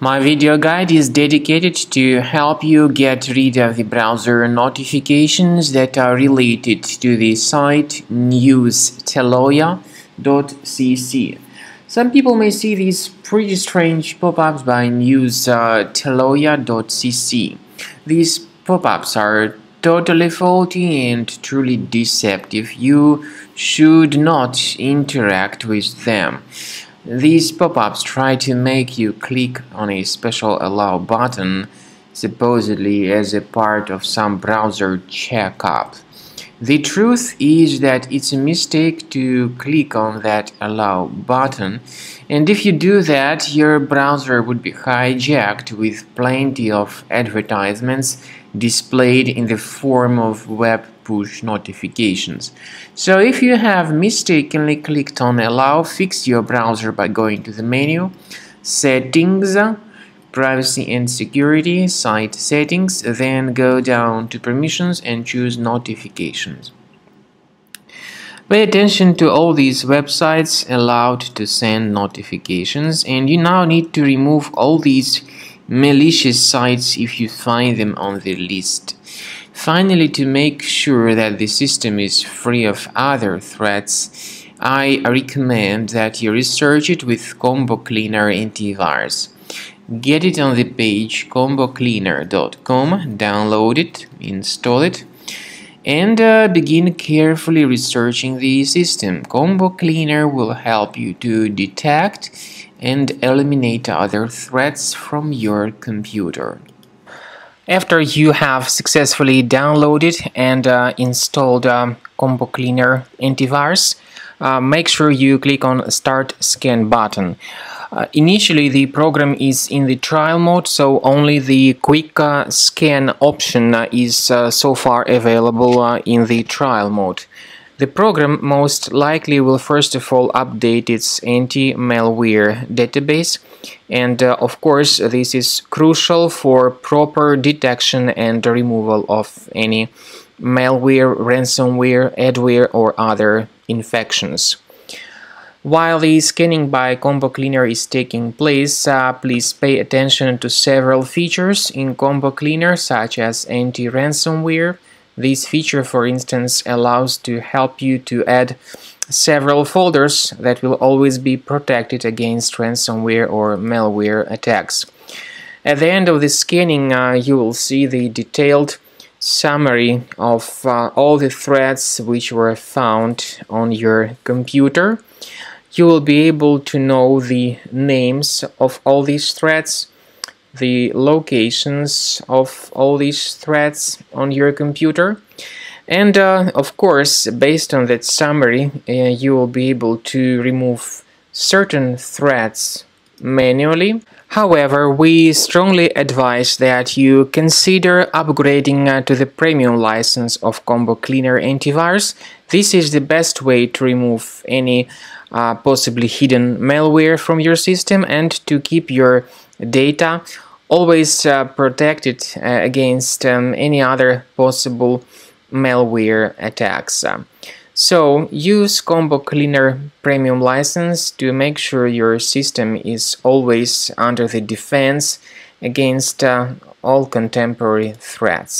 My video guide is dedicated to help you get rid of the browser notifications that are related to the site newsteloya.cc. Some people may see these pretty strange pop-ups by newsteloya.cc. These pop-ups are totally faulty and truly deceptive. You should not interact with them. These pop-ups try to make you click on a special allow button supposedly as a part of some browser checkup. The truth is that it's a mistake to click on that allow button and if you do that your browser would be hijacked with plenty of advertisements displayed in the form of web push notifications. So if you have mistakenly clicked on allow fix your browser by going to the menu settings privacy and security, site settings, then go down to permissions and choose notifications. Pay attention to all these websites allowed to send notifications and you now need to remove all these malicious sites if you find them on the list. Finally, to make sure that the system is free of other threats, I recommend that you research it with Combo Cleaner antivirus. Get it on the page combocleaner.com, download it, install it, and uh, begin carefully researching the system. Combo Cleaner will help you to detect and eliminate other threats from your computer. After you have successfully downloaded and uh, installed um, Combo Cleaner antivirus, uh, make sure you click on Start Scan button. Uh, initially the program is in the trial mode so only the quick uh, scan option uh, is uh, so far available uh, in the trial mode. The program most likely will first of all update its anti-malware database and uh, of course this is crucial for proper detection and removal of any malware, ransomware, adware or other infections. While the scanning by Combo Cleaner is taking place, uh, please pay attention to several features in Combo Cleaner such as anti-ransomware. This feature, for instance, allows to help you to add several folders that will always be protected against ransomware or malware attacks. At the end of the scanning, uh, you will see the detailed summary of uh, all the threads which were found on your computer you will be able to know the names of all these threads, the locations of all these threads on your computer. And uh, of course, based on that summary, uh, you will be able to remove certain threads manually. However, we strongly advise that you consider upgrading uh, to the premium license of Combo Cleaner Antivirus. This is the best way to remove any uh, possibly hidden malware from your system and to keep your data always uh, protected uh, against um, any other possible malware attacks. So use Combo Cleaner Premium license to make sure your system is always under the defense against uh, all contemporary threats.